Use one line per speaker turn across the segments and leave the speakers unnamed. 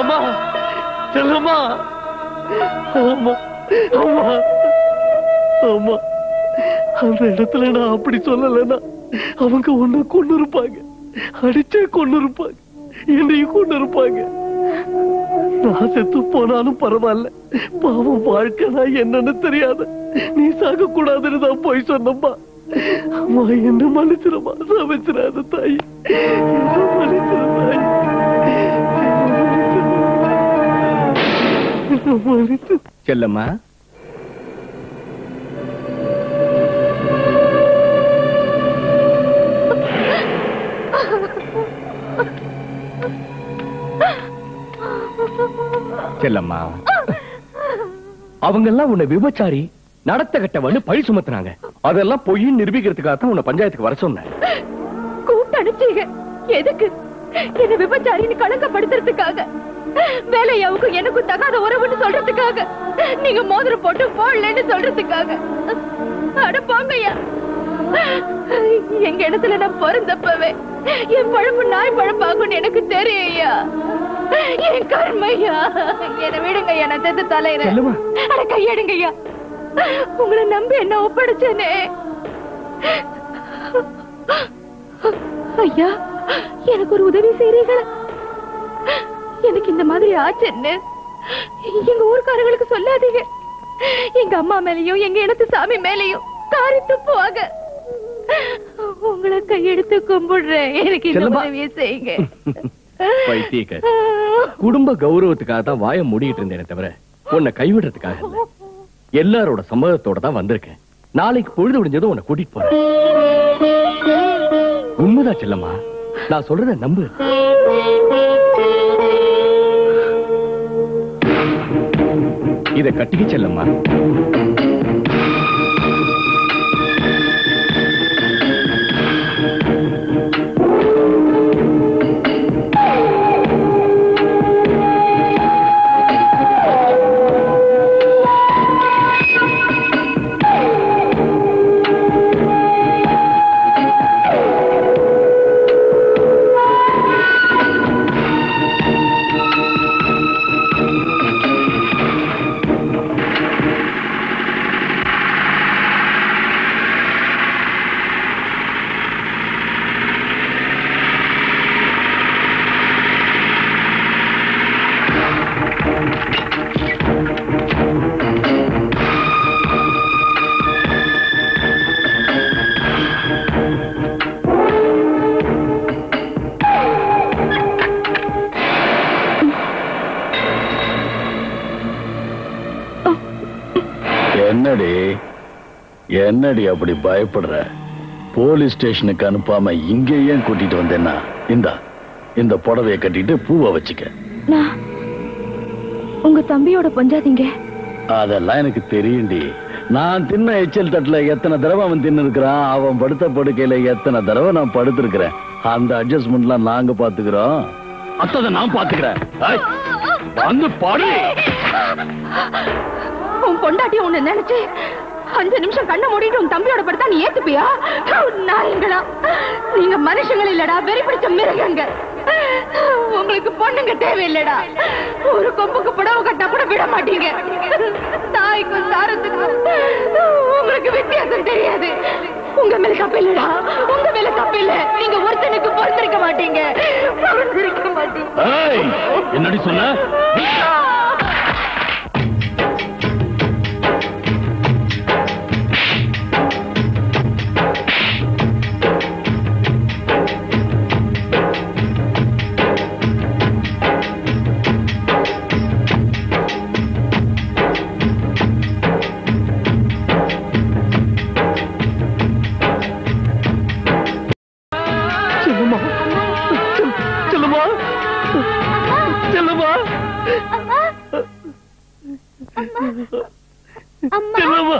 அம்மா செல்லம்மா. அம்மா அம்மா அம்மா அந்த இடத்துல நான் அப்படி சொல்லலைன்னா அவங்க உன்னை கொண்டு இருப்பாங்க அடிச்சே கொண்டு இருப்பாங்க என்னையும் கொண்டு இருப்பாங்க நான் செத்து போனாலும் பரவாயில்ல. பாவம் வாழ்க்கைனா என்னன்னு தெரியாத. நீ சாக கூடாதுன்னு தான் போய் சொன்னம்மா. அம்மா என்ன மன்னிச்சிருமா சமைச்சிடாத தாய்.
செல்லம்மா. செல்லம்மா அவங்க எல்லாம் உன்னை விபச்சாரி நடத்த கட்டவன்னு பழி சுமத்துனாங்க. அதெல்லாம் பொய் நிரூபிக்கிறதுக்காக தான் உன்னை பஞ்சாயத்துக்கு வர சொன்னேன்.
கூப்பிட்டு அனுப்பிச்சீங்க எதுக்கு? என்ன விபச்சாரின்னு களங்கப்படுத்துறதுக்காக வேலையாவுக்கும் எனக்கும் தகாத உறவுன்னு சொல்றதுக்காக. நீங்க மோதிரம் போட்டு போடலன்னு சொல்றதுக்காக. அட போங்கய்யா. எங்க இடத்துல நான் பிறந்தப்பவே என் பழப்பு நாய் பழப்பாகும்னு எனக்கு தெரியும்யா. என் கர்மையா. என்ன விடுங்கய்யா நான் செத்து தலையிறேன். அட கையெடுங்கய்யா. உங்களை நம்பி என்ன ஒப்படைச்சேனே. ஐயா எனக்கு ஒரு உதவி செய்றீங்களா? எனக்கு இந்த மாதிரி ஆச்சுன்னு எங்க ஊர்க்காரங்களுக்கு சொல்லாதீங்க. எங்க அம்மா மேலயும் எங்க இடத்து சாமி மேலயும் காரி துப்புவாங்க உங்களை கையெடுத்து கும்பிடுறேன். எனக்கு இந்த
செல்லுமா.
உதவியை செய்யுங்க.
பைத்தியக்காரி. குடும்ப கௌரவத்துக்காக தான் வாய மூடிட்டு இருந்தேனே தவிர உன்னை கைவிடுறதுக்காக இல்ல. எல்லாரோட சம்மதத்தோட தான் வந்திருக்கேன். நாளைக்கு பொழுது முடிஞ்சதும் உன்னை கூட்டிட்டு போறேன். உண்மைதான் செல்லம்மா. நான் சொல்றத நம்பு. இதை கட்டிக்க செல்லம்மா.
என்னடி அப்படி பயப்படுற? போலீஸ் ஸ்டேஷனுக்கு அனுப்பாம இங்கே ஏன் கூட்டிட்டு வந்தேன்னா இந்தா இந்த புடவைய கட்டிட்டு பூவை வச்சுக்க.
உங்க தம்பியோட பஞ்சாதீங்க.
அதெல்லாம் எனக்கு தெரியும்டி. நான் தின்ன எச்சல் தட்டுல எத்தனை தடவை அவன் தின்னு இருக்கிறான் அவன் படுத்த படுக்கையில எத்தனை தடவை நான் படுத்திருக்கிறேன்? அந்த அட்ஜஸ்ட்மெண்ட்லாம் நாங்க பாத்துக்கிறோம். அத்ததை நான் பாத்துக்கிறேன். வந்து பாடு.
உன் பொண்டாட்டி உன்னை நினைச்சு அஞ்சு நிமிஷம் கண்ணை மூடிட்டு உன் தம்பியோட படுத்தா நீ ஏத்துப்பியா? நாயங்களா நீங்க மனுஷங்கள் இல்லடா வெறி பிடிச்ச மிருகங்க உங்களுக்கு பொண்ணுங்க தேவையில்லடா. ஒரு கொம்புக்கு புடவை கட்டா கூட விட மாட்டீங்க. தாய்க்கும் சாரத்துக்கும் உங்களுக்கு வித்தியாசம் தெரியாது. உங்க மேல தப்பு இல்லடா. உங்க மேல தப்பு இல்ல. நீங்க ஒருத்தனுக்கு பொறுத்திருக்க மாட்டீங்க. பொறுத்திருக்க மாட்டீங்க.
என்னடி சொன்ன?
செல்லுமா? செல்லுமா? செல்லுமா?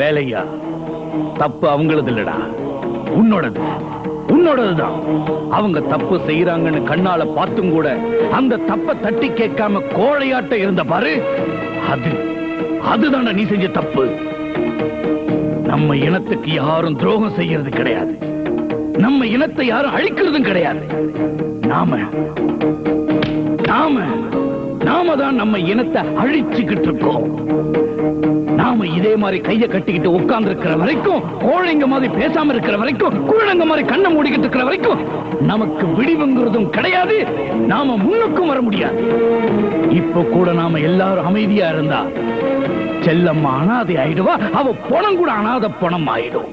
வேலையா? தப்பு அவங்களது இல்லடா உன்னோடது. உன்னோடதுதான். அவங்க தப்பு செய்யறாங்கன்னு கண்ணால பார்த்தும் கூட அந்த தப்ப தட்டி கேட்காம கோழையாட்ட இருந்த பாரு அது அதுதான்டா நீ செஞ்ச தப்பு. நம்ம இனத்துக்கு யாரும் துரோகம் செய்யறது கிடையாது. நம்ம இனத்தை யாரும் அழிக்கிறதும் கிடையாது. நாம நாம நாம தான் நம்ம இனத்தை அழிச்சுக்கிட்டு இருக்கோம். நாம இதே மாதிரி கைய கட்டிக்கிட்டு உட்கார்ந்து இருக்கிற வரைக்கும் கோழைங்க மாதிரி பேசாம இருக்கிற வரைக்கும் குழந்தைங்க மாதிரி கண்ணை மூடிக்கிட்டு இருக்கிற வரைக்கும் நமக்கு விடிவுங்கிறதும் கிடையாது நாம முன்னுக்கும் வர முடியாது. இப்ப கூட நாம எல்லாரும் அமைதியா இருந்தா செல்லம்மா அனாதை ஆயிடுவா அவ பணம் கூட அனாதை பணம் ஆயிடும்.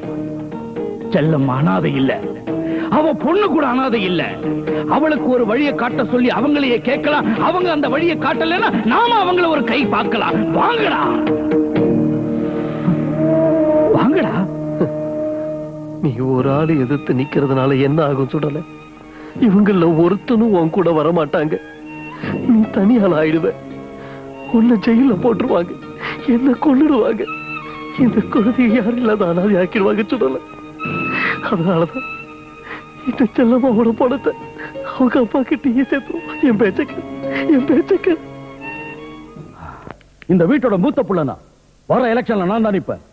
செல்லம் அனாதை இல்ல. அவ பொண்ணு கூட அனாதை இல்ல. அவளுக்கு ஒரு வழியை காட்ட சொல்லி அவங்களையே கேட்கலாம். அவங்க அந்த வழியை காட்டலைன்னா நாம அவங்கள ஒரு கை பார்க்கலாம். வாங்கடா. வாங்கடா.
நீ ஒரு ஆளு எதிர்த்து நிக்கிறதுனால என்ன ஆகும் சுடல? இவங்கள ஒருத்தனும் உன் கூட வர மாட்டாங்க நீ தனியால் ஆயிடுவ. உன்னை ஜெயில போட்டுருவாங்க. என்ன கொள்ளிடுவாங்க இந்த குழந்தைய யார் இல்லாத அனாதை ஆக்கிடுவாங்க சுடலை? அதனாலதான் இந்த செல்லம்மாவோட பணத்தை அவங்க அப்பா கிட்டயே சேர்த்துருவோம் என் பேச்சக்க என் பேச்சக்க
இந்த வீட்டோட மூத்த புள்ளனா? வர எலெக்ஷன்ல நான் தான் நிப்பேன்.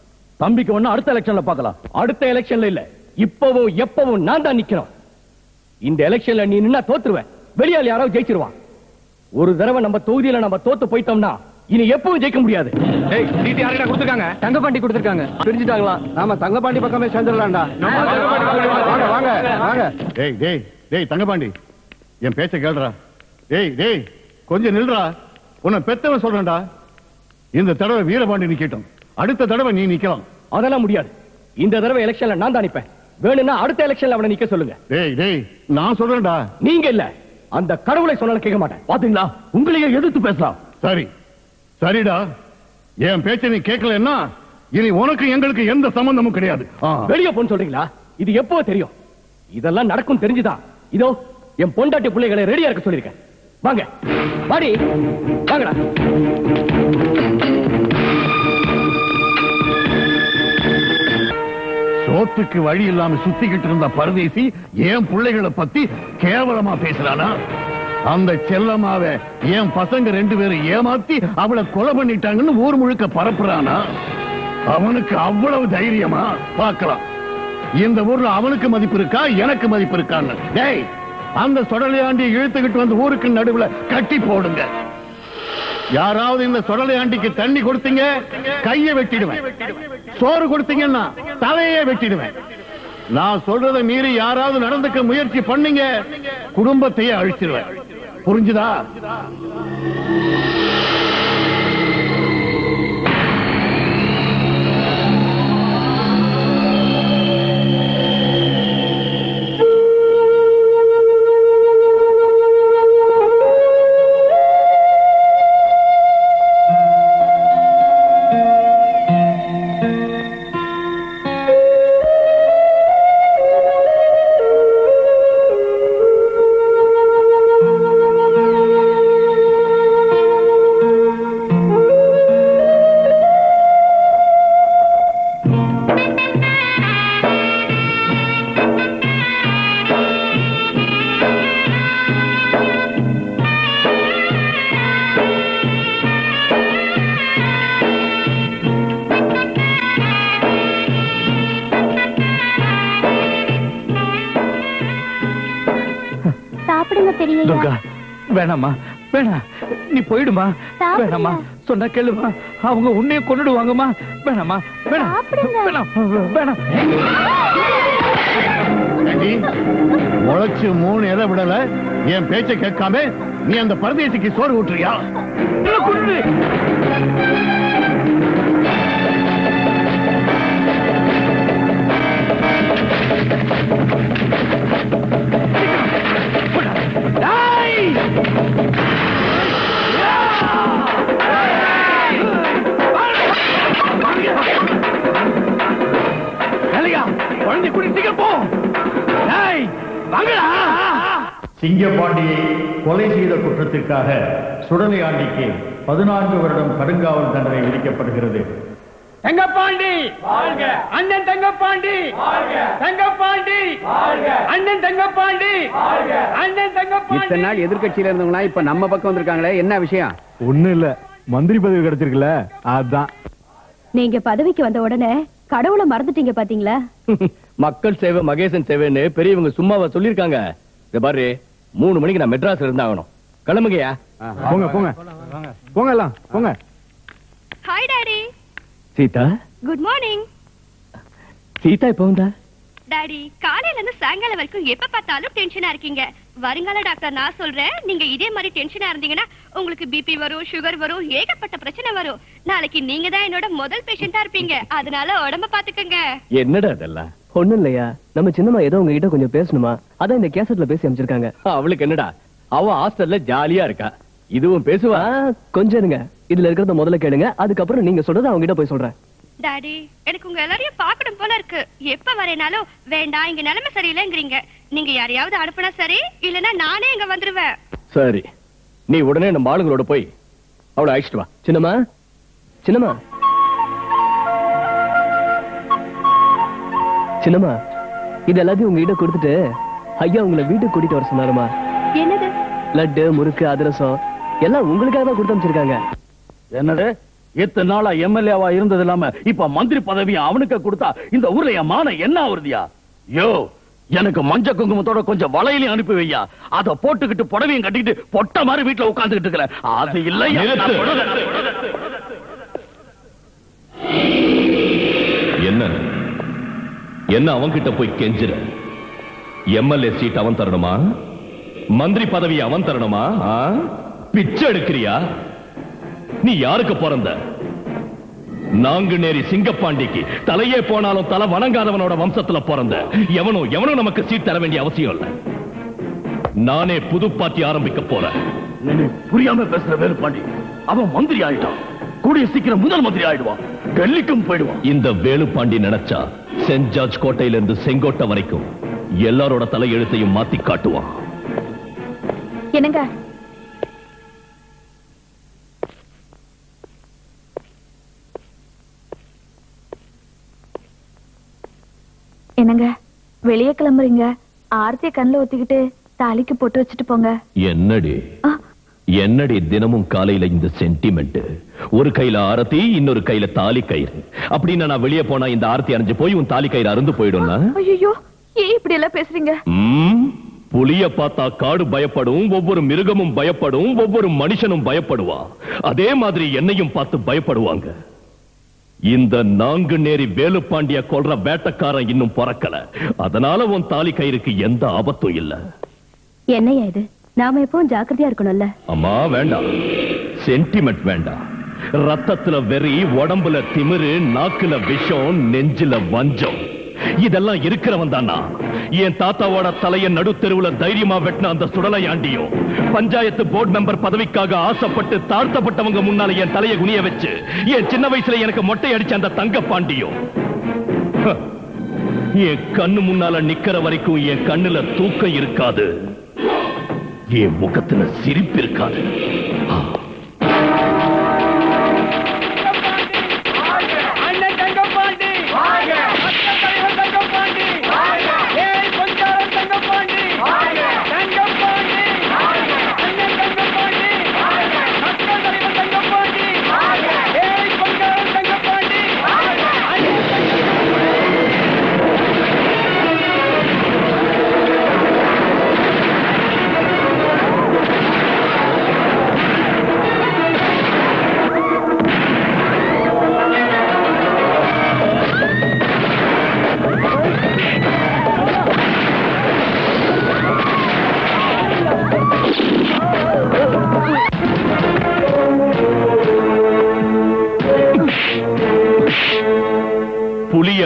தம்பிக்கு ஒண்ணு அடுத்த எலெக்ஷன்ல பார்க்கலாம். அடுத்த எலெக்ஷன்ல இல்ல. இப்பவும் எப்பவும் நான் தான் நிக்கிறோம் இந்த எலெக்ஷன்ல நீ நின்னா தோத்துருவேன். வெளியால் யாராவது ஜெயிச்சிருவான் ஒரு தடவை நம்ம தொகுதியில நம்ம தோத்து போயிட்டோம்னா இனி எப்பவும் ஜெயிக்க முடியாது.
ஏய் சீட்டு யார்கிட்ட கொடுத்துருக்காங்க. தங்கப்பாண்டி கொடுத்துருக்காங்க.
பிரிஞ்சுட்டாங்களா? நாம தங்கபாண்டி பக்கமே சேர்ந்துடலாம்டா.
வாங்க வாங்க வாங்க
டேய் டேய் டேய் தங்கபாண்டி என் பேச்ச கேளுடா. டேய் டேய் கொஞ்சம் நில்றா. உன்னை பெத்தவன் சொல்றேன்டா. இந்த தடவை வீரபாண்டி நிக்கட்டும். அடுத்த தடவை நீ நிக்கலாம்.
அதெல்லாம் முடியாது. இந்த தடவை எலெக்ஷன்ல நான் தான் நிப்பேன். வேணும்னா அடுத்த எலெக்ஷன்ல அவனை நிக்க சொல்லுங்க.
டேய் டேய் நான் சொல்றேன்டா.
நீங்க இல்ல. அந்த கடவுளை சொன்னாலும் கேட்க மாட்டேன்.
பாத்தீங்களா? உங்களையே எதிர்த்து பேசலாம்.
சரி. சரிடா. என் பேச்ச நீ கேட்கலன்னா இனி உனக்கு எங்களுக்கு எந்த சம்பந்தமும் கிடையாது.
வெளிய போன்னு சொல்றீங்களா? இது எப்போ தெரியும். இதெல்லாம் நடக்கும் தெரிஞ்சுதான் இதோ என் பொண்டாட்டி பிள்ளைகளை ரெடியா இருக்க சொல்லிருக்கேன் வாங்க. வாடி. வாங்கடா.
சோத்துக்கு வழி இல்லாம சுத்திக்கிட்டு இருந்த பரதேசி என் பிள்ளைகளை பத்தி கேவலமா பேசுறானா? அந்த செல்லமாவ என் பசங்க ரெண்டு பேரும் ஏமாத்தி அவளை கொலை பண்ணிட்டாங்கன்னு ஊர் முழுக்க பரப்புறானா? அவனுக்கு அவ்வளவு தைரியமா? பார்க்கலாம். இந்த ஊர்ல அவனுக்கு மதிப்பு இருக்கா? எனக்கு மதிப்பு இருக்கான்னு. டேய் அந்த சொடலையாண்டி இழுத்துக்கிட்டு வந்து ஊருக்கு நடுவுல கட்டி போடுங்க. யாராவது இந்த சொடலையாண்டிக்கு தண்ணி கொடுத்தீங்க கையை வெட்டிடுவேன். சோறு கொடுத்தீங்கன்னா தலையே வெட்டிடுவேன். நான் சொல்றதை மீறி யாராவது நடந்துக்க முயற்சி பண்ணீங்க குடும்பத்தையே அழிச்சிருவேன்.
보른지다. பெரியய்யா
துர்கா வேணாமா வேணாம் நீ போயிடுமா. வேணாமா சொன்னா கேளுமா. அவங்க உன்னைய கொன்னுடுவாங்கம்மா. வேணாமா வேணாம்.
சாப்பிடுங்க.
வேணாம் வேணாம்.
முளைச்சு மூணு எதை விடல. என் பேச்சை கேட்காம நீ அந்த பரதேசிக்கு சோறு ஊட்டுறியா?
என்ன குழந்தை கூட்டி சீக்கிரம் போ டேய், வாங்கடா
சிங்கப்பாண்டியை கொலை செய்த குற்றத்திற்காக சுடலை ஆண்டிக்கு பதினான்கு வருடம் கடுங்காவல் தண்டனை விதிக்கப்படுகிறது.
தங்கப்பாண்டி வாழ்க. அண்ணன் தங்கப்பாண்டி வாழ்க. தங்கப்பாண்டி வாழ்க. அண்ணன் தங்கப்பாண்டி வாழ்க. அண்ணன் தங்கப்பாண்டி
இத்தனை நாள் எதிர்க்கட்சியில இருந்தவங்களா இப்ப நம்ம பக்கம் வந்திருக்காங்களே என்ன விஷயம்?
ஒண்ணும் இல்ல. மந்திரி பதவி கிடைச்சிருக்குல்ல அதான்.
நீங்க பதவிக்கு வந்த உடனே கடவுளை மறந்துட்டீங்க பாத்தீங்களா?
மக்கள் சேவை மகேசன் சேவைன்னு பெரியவங்க சும்மாவா சொல்லிருக்காங்க இந்த பாரு மூணு மணிக்கு நான் மெட்ராஸ்ல இருந்தாகணும். கிளம்புங்கயா
போங்க போங்க. போங்க எல்லாம் போங்க.
Hi daddy
Sita?
Good morning
Sita இப்ப வந்தா?
டாடி காலையில இருந்து சாயங்காலம் வரைக்கும் எப்ப பார்த்தாலும் டென்ஷனா இருக்கீங்க. வருங்கால டாக்டர் நான் சொல்றேன் நீங்க இதே மாதிரி டென்ஷனா இருந்தீங்கன்னா உங்களுக்கு பிபி வரும் சுகர் வரும் ஏகப்பட்ட பிரச்சனை வரும். நாளைக்கு நீங்க தான் என்னோட முதல் பேஷண்டா இருப்பீங்க. அதனால உடம்ப பாத்துக்கங்க.
என்னடா அதெல்லாம்
ஒண்ணும் இல்லையா? நம்ம சின்னம்மா ஏதோ உங்ககிட்ட கொஞ்சம் பேசணுமா? அதான் இந்த கேசட்ல பேசி அமைச்சிருக்காங்க
அவளுக்கு என்னடா? அவ ஹாஸ்டல்ல ஜாலியா இருக்கா. இதுவும் பேசுவா?
கொஞ்சம் இருங்க. இதுல இருக்கிறத முதல்ல கேளுங்க. அதுக்கப்புறம் நீங்க சொல்றத அவங்க கிட்ட போய் சொல்றேன்.
டாடி எனக்கு உங்க எல்லாரையும் பார்க்கணும் போல இருக்கு. எப்ப வரேனாலும் வேண்டாம் இங்க நிலைமை சரியில்லைங்கிறீங்க. நீங்க யாரையாவது அனுப்புனா சரி இல்லனா நானே இங்க வந்துருவேன்.
சரி. நீ உடனே நம்ம ஆளுங்களோட போய் அவளை அழைச்சிட்டு வா.
சின்னம்மா? சின்னம்மா? சின்னம்மா இது எல்லாத்தையும் உங்ககிட்ட கொடுத்துட்டு ஐயா உங்களை வீட்டுக்கு கூட்டிட்டு வர சொன்னாருமா?
என்னது?
லட்டு முறுக்கு அதிரசம் எல்லாம் உங்களுக்காக தான் கொடுத்து அமைச்சிருக்காங்க
என்னது? இத்தனை நாளா எம்எல்ஏவா இருந்தது இல்லாம இப்ப மந்திரி பதவியை அவனுக்கு கொடுத்தா இந்த ஊர்ல என் மானம் என்ன ஆகுறதியா யோ எனக்கு மஞ்ச குங்குமத்தோட கொஞ்சம் வளையலையும் அனுப்பி வையா. அத போட்டுக்கிட்டு புடவையும் கட்டிக்கிட்டு பொட்ட மாதிரி வீட்டுல உட்கார்ந்துகிட்டு இருக்கிற அது இல்லை
என்ன? என்ன அவன்கிட்ட போய் கெஞ்சுற? எம்எல்ஏ சீட் அவன் தரணுமா? மந்திரி பதவி அவன் தரணுமா? பிச்சை எடுக்கிறியா? நீ யாருக்கு பிறந்த? நாங்குநேரி சிங்கப்பாண்டிக்கு தலையே போனாலும் தலை வணங்காதவனோட வம்சத்துல பிறந்த. எவனும் எவனும் நமக்கு சீட் தர வேண்டிய அவசியம் இல்ல. நானே புது பார்ட்டி ஆரம்பிக்க போறேன்.
புரியாம பேசுற வேலுப்பாண்டி அவன் மந்திரி ஆயிட்டான். கூடிய சீக்கிரம் முதல் மந்திரி ஆயிடுவான். டெல்லிக்கும் போயிடுவான்.
இந்த வேலுப்பாண்டி நினைச்சா சென்ட் ஜார்ஜ் கோட்டையில இருந்து செங்கோட்டை வரைக்கும் எல்லாரோட தலையெழுத்தையும் மாத்தி காட்டுவான்.
என்னங்க? என்னங்க? வெளியே கிளம்புறீங்க. ஆர்த்திய கண்ணுல ஒத்திக்கிட்டு தாலிக்கு போட்டு வச்சுட்டு போங்க.
என்னடி? என்னடி தினமும் காலையில இந்த சென்டிமெண்ட் ஒரு கையில ஆரத்தி இன்னொரு கையில தாலி கயிறு. அப்படின்னு நான் வெளியே போனா இந்த ஆரத்தி அரைஞ்சு போய் உன் தாலி கயிறு அருந்து போயிடும்னா?
ஐயோ ஏன் இப்படி எல்லாம் பேசுறீங்க?
புலிய பார்த்தா காடு பயப்படும் ஒவ்வொரு மிருகமும் பயப்படும் ஒவ்வொரு மனுஷனும் பயப்படுவா. அதே மாதிரி என்னையும் பார்த்து பயப்படுவாங்க. இந்த நான்கு நேரி வேலுப்பாண்டிய கொல்ற வேட்டக்காரன் இன்னும் பிறக்கல. அதனால உன் தாலி கயிறுக்கு எந்த ஆபத்தும் இல்ல.
என்னையா இது? நாம எப்பவும் ஜாக்கிரதையா இருக்கணும்ல?
அம்மா வேண்டாம். சென்டிமெண்ட் வேண்டாம். ரத்தத்துல வெறி உடம்புல திமிரு நாக்குல விஷம் நெஞ்சில வஞ்சம். இதெல்லாம் இருக்கிறவன் தானா? என் தாத்தாவோட தலைய நடுத்தெருவுல தைரியமா வெட்டின அந்த சுடலையாண்டியும் பஞ்சாயத்து போர்டு மெம்பர் பதவிக்காக ஆசைப்பட்டு தாழ்த்தப்பட்டவங்க முன்னால என் தலையை குனிய வச்சு என் சின்ன வயசுல எனக்கு மொட்டை அடிச்ச அந்த தங்க பாண்டியும் என் கண்ணு முன்னால நிக்கிற வரைக்கும் என் கண்ணுல தூக்கம் இருக்காது. என் முகத்துல சிரிப்பு இருக்காது.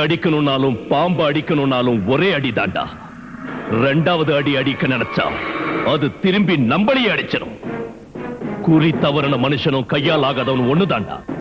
அடிக்கணும்னாலும் பாம்பு அடிக்கணும்னாலும் ஒரே அடி தாண்டா. ரெண்டாவது அடி அடிக்க நினைச்சா அது திரும்பி நம்மளையே அடிச்சிடும் குறி தவறின மனுஷனும் கையால் ஆகாதவன் ஒண்ணுதாண்டா.